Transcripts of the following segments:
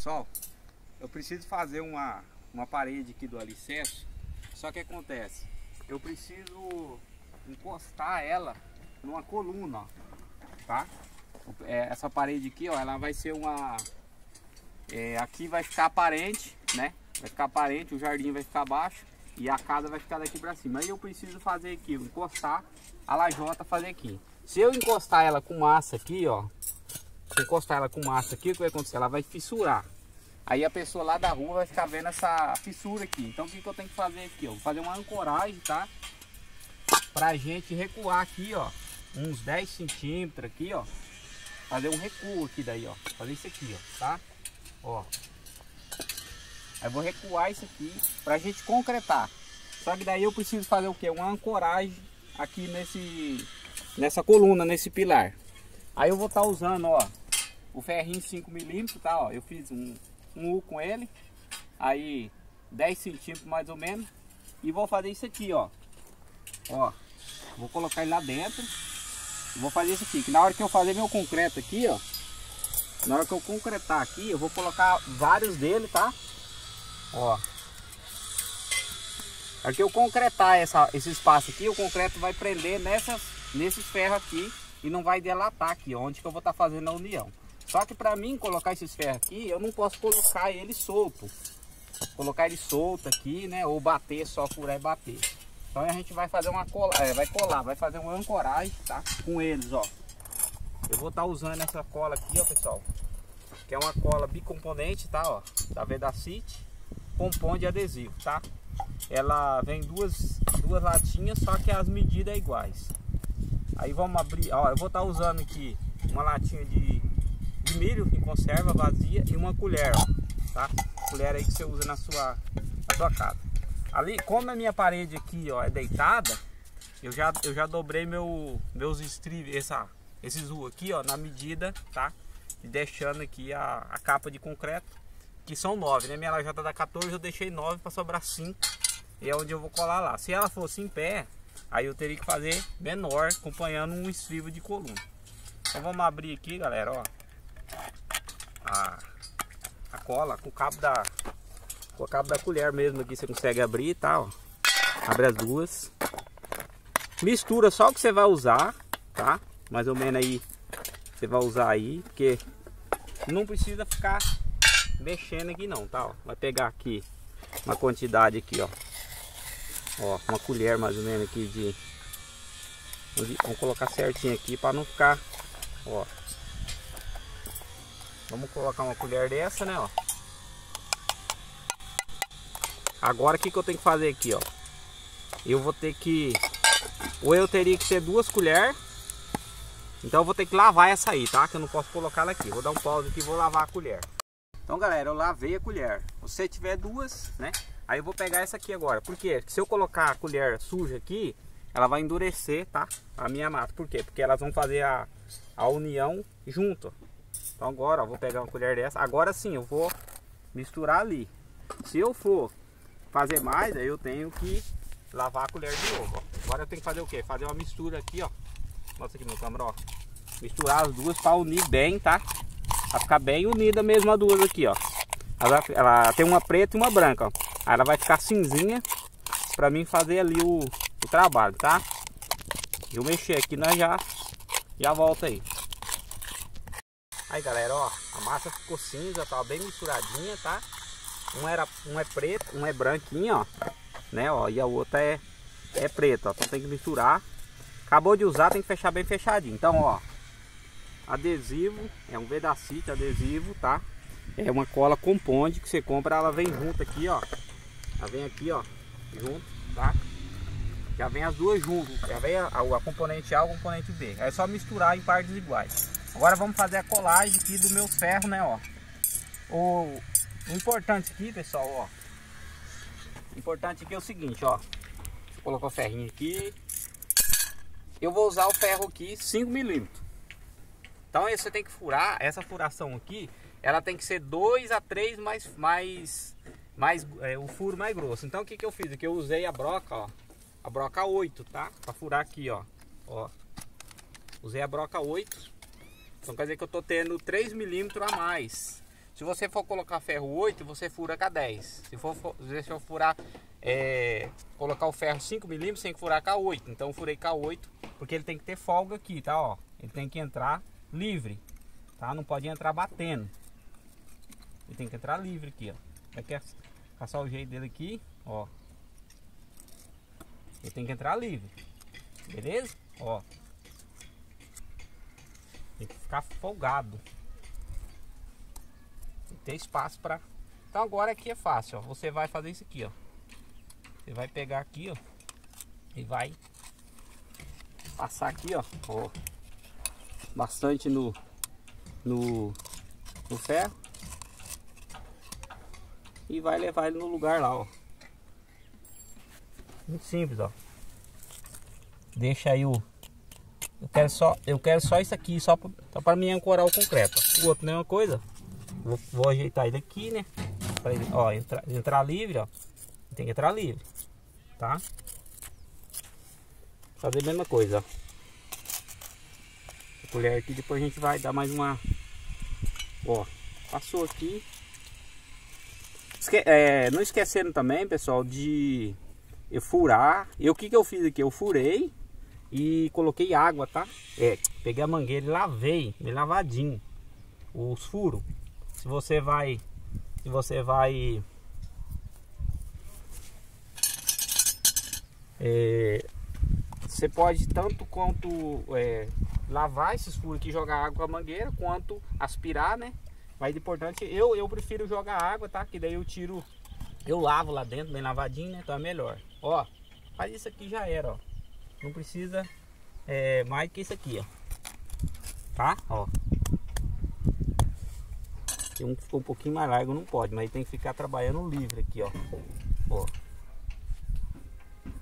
Pessoal, eu preciso fazer uma, uma parede aqui do alicerce, só que acontece, eu preciso encostar ela numa coluna, ó, tá? É, essa parede aqui, ó, ela vai ser uma... É, aqui vai ficar aparente, né? Vai ficar aparente, o jardim vai ficar baixo e a casa vai ficar daqui para cima. Aí eu preciso fazer aqui, encostar a lajota, fazer aqui. Se eu encostar ela com massa aqui, ó, se encostar ela com massa aqui, o que vai acontecer? Ela vai fissurar. Aí a pessoa lá da rua vai ficar vendo essa fissura aqui. Então o que, que eu tenho que fazer aqui? Ó? Vou fazer uma ancoragem, tá? Pra gente recuar aqui, ó. Uns 10 centímetros aqui, ó. Fazer um recuo aqui daí, ó. Fazer isso aqui, ó, tá? Ó. Aí vou recuar isso aqui pra gente concretar. Só que daí eu preciso fazer o que? Uma ancoragem aqui nesse, nessa coluna, nesse pilar. Aí eu vou estar tá usando, ó, o ferrinho 5mm, tá? Ó, eu fiz um, um U com ele. Aí 10 centímetros mais ou menos. E vou fazer isso aqui, ó. Ó, vou colocar ele lá dentro. Vou fazer isso aqui, que na hora que eu fazer meu concreto aqui, ó. Na hora que eu concretar aqui, eu vou colocar vários dele, tá? Ó. Aqui eu concretar essa, esse espaço aqui, o concreto vai prender nessas, nesses ferros aqui e não vai delatar aqui, onde que eu vou estar tá fazendo a união. Só que para mim colocar esses ferros aqui, eu não posso colocar ele solto. Colocar ele solto aqui, né? Ou bater, só furar e bater. Então a gente vai fazer uma cola, é, vai colar, vai fazer uma ancoragem, tá? Com eles, ó. Eu vou estar tá usando essa cola aqui, ó, pessoal. Que é uma cola bicomponente, tá? Ó, da Vedacity compõe de adesivo, tá? Ela vem duas, duas latinhas, só que as medidas é iguais. Aí vamos abrir, ó, eu vou estar tá usando aqui uma latinha de, de milho em conserva vazia e uma colher, ó, tá? Colher aí que você usa na sua, na sua casa. Ali, como a minha parede aqui, ó, é deitada, eu já, eu já dobrei meu, meus estribos, essa, esses U aqui, ó, na medida, tá? E deixando aqui a, a capa de concreto que são 9, né? Minha lajota dá 14, eu deixei 9 para sobrar 5. E é onde eu vou colar lá. Se ela fosse em pé, aí eu teria que fazer menor, acompanhando um estribo de coluna. Então vamos abrir aqui, galera, ó. A, a cola com o cabo da com o cabo da colher mesmo aqui você consegue abrir, tá, ó. Abre as duas. Mistura só o que você vai usar, tá? Mais ou menos aí você vai usar aí, porque não precisa ficar mexendo aqui não, tá? Ó. Vai pegar aqui uma quantidade aqui, ó. Ó, uma colher mais ou menos aqui de... Vamos colocar certinho aqui para não ficar, ó. Vamos colocar uma colher dessa, né, ó. Agora o que, que eu tenho que fazer aqui, ó. Eu vou ter que... Ou eu teria que ter duas colheres. Então eu vou ter que lavar essa aí, tá? Que eu não posso colocar ela aqui. Vou dar um pause aqui e vou lavar a colher. Então galera, eu lavei a colher. Se você tiver duas, né? Aí eu vou pegar essa aqui agora. Por quê? Porque se eu colocar a colher suja aqui, ela vai endurecer, tá? A minha massa. Por quê? Porque elas vão fazer a, a união junto. Então agora, ó, vou pegar uma colher dessa. Agora sim, eu vou misturar ali. Se eu for fazer mais, aí eu tenho que lavar a colher de novo, ó. Agora eu tenho que fazer o quê? Fazer uma mistura aqui, ó. Mostra aqui no câmera, ó. Misturar as duas para unir bem, tá? Pra ficar bem unida mesmo as duas aqui, ó. Ela, ela, tem uma preta e uma branca, ó. Aí ela vai ficar cinzinha pra mim fazer ali o, o trabalho, tá? Eu mexer aqui, nós já, já volta aí. Aí, galera, ó. A massa ficou cinza, tá bem misturadinha, tá? Um, era, um é preto, um é branquinho, ó. Né, ó. E a outra é, é preta, ó. Então tem que misturar. Acabou de usar, tem que fechar bem fechadinho. Então, ó adesivo, é um vedacite adesivo, tá? É uma cola componde que você compra, ela vem junto aqui, ó. Ela vem aqui, ó, junto, tá? Já vem as duas juntas, já vem a, a, a componente A e a componente B. É só misturar em partes iguais. Agora vamos fazer a colagem aqui do meu ferro, né, ó. O, o importante aqui, pessoal, ó. O importante aqui é o seguinte, ó. Vou colocar o ferrinho aqui. Eu vou usar o ferro aqui 5 milímetros. Então você tem que furar, essa furação aqui, ela tem que ser 2 a 3 mais, mais, mais é, o furo mais grosso. Então o que, que eu fiz aqui? Eu usei a broca, ó, a broca 8, tá? Pra furar aqui, ó, ó. Usei a broca 8. Então quer dizer que eu tô tendo 3 milímetros a mais. Se você for colocar ferro 8, você fura com a 10. Se for, se for furar, é, colocar o ferro 5 milímetros, tem que furar com a 8. Então eu furei com a 8, porque ele tem que ter folga aqui, tá? Ó, ele tem que entrar livre, tá? Não pode entrar batendo. Ele tem que entrar livre aqui, ó. Aqui é caçar o jeito dele aqui, ó. Ele tem que entrar livre. Beleza? Ó. Tem que ficar folgado. Tem que ter espaço para. Então agora aqui é fácil, ó. Você vai fazer isso aqui, ó. Você vai pegar aqui, ó. E vai passar aqui, ó. ó bastante no, no, no ferro. E vai levar ele no lugar lá, ó. Muito simples, ó. Deixa aí o... Eu quero só, eu quero só isso aqui, só para mim ancorar o concreto. O outro, mesma coisa. Vou, vou ajeitar ele aqui, né? Pra ele, ó, entrar, entrar livre, ó. Tem que entrar livre, tá? Fazer a mesma coisa. A colher aqui, depois a gente vai dar mais uma... Ó, passou aqui. Esque é, não esquecendo também, pessoal, de eu furar. E o que que eu fiz aqui? Eu furei e coloquei água, tá? É, peguei a mangueira e lavei, bem lavadinho os furos. Se você vai, se você vai é, você pode tanto quanto é, lavar esses furos aqui, jogar água com a mangueira, quanto aspirar, né? Mas importante, eu, eu prefiro jogar água, tá? Que daí eu tiro, eu lavo lá dentro, bem lavadinho, né? Então é melhor. Ó, faz isso aqui já era, ó. Não precisa é, mais que isso aqui, ó. Tá? Ó. Tem um que ficou um pouquinho mais largo, não pode, mas tem que ficar trabalhando livre aqui, ó. Ó.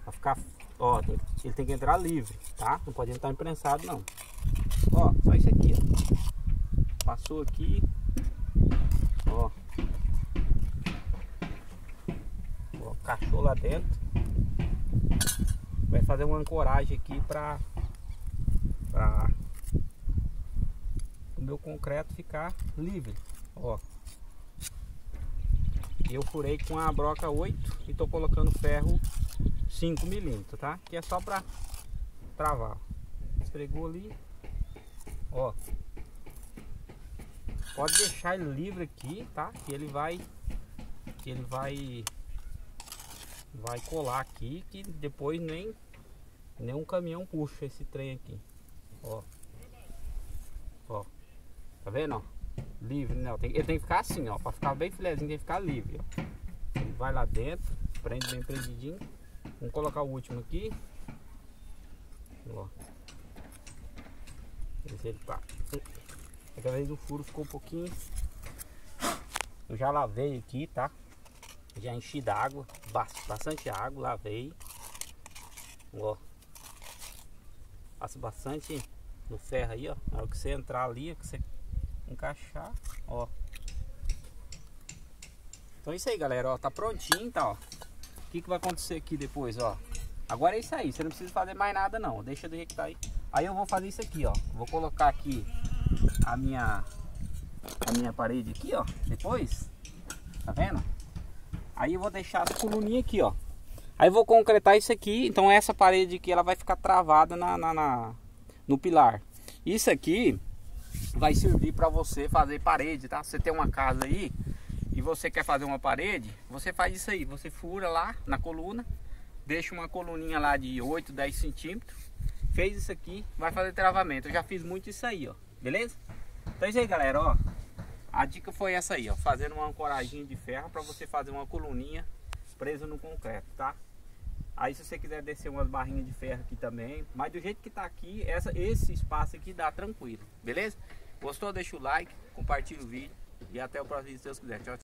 Pra ficar, ó, tem, ele tem que entrar livre, tá? Não pode entrar imprensado, não. Ó, só isso aqui, ó. Passou aqui. Ó. Ó, cachou lá dentro vai fazer uma ancoragem aqui para para o meu concreto ficar livre ó. Eu furei com a broca 8 e tô colocando ferro 5 milímetros tá? Que é só para travar. Esfregou ali ó. Pode deixar ele livre aqui tá? Que ele vai que ele vai vai colar aqui que depois nem nem um caminhão puxa esse trem aqui. Ó. Ó. Tá vendo ó? Livre né? Ele tem que ficar assim ó. Para ficar bem filezinho tem que ficar livre ó. ele vai lá dentro prende bem prendidinho. Vamos colocar o último aqui. Ó. Ver se ele tá. Aquela vez o furo ficou um pouquinho. Eu já lavei aqui tá? Já enchi d'água, bastante água, lavei. Ó. Passa bastante no ferro aí, ó. Na hora que você entrar ali, que você encaixar, ó. Então é isso aí, galera, ó. Tá prontinho, tá, ó. O que que vai acontecer aqui depois, ó. Agora é isso aí, você não precisa fazer mais nada não, deixa do jeito que tá aí. Aí eu vou fazer isso aqui, ó. Vou colocar aqui a minha a minha parede aqui, ó. Depois, tá vendo? Aí eu vou deixar as coluninhas aqui, ó. Aí vou concretar isso aqui. Então essa parede aqui ela vai ficar travada na, na, na no pilar. Isso aqui vai servir para você fazer parede, tá? Você tem uma casa aí e você quer fazer uma parede, você faz isso aí. Você fura lá na coluna, deixa uma coluninha lá de 8, 10 centímetros. Fez isso aqui, vai fazer travamento. Eu já fiz muito isso aí, ó. Beleza? Então é isso aí, galera, ó. A dica foi essa aí, ó, fazendo uma ancoragem de ferro para você fazer uma coluninha presa no concreto, tá? Aí se você quiser descer umas barrinhas de ferro aqui também, mas do jeito que tá aqui, essa, esse espaço aqui dá tranquilo, beleza? Gostou? Deixa o like, compartilha o vídeo e até o próximo vídeo se Deus quiser. Tchau, tchau.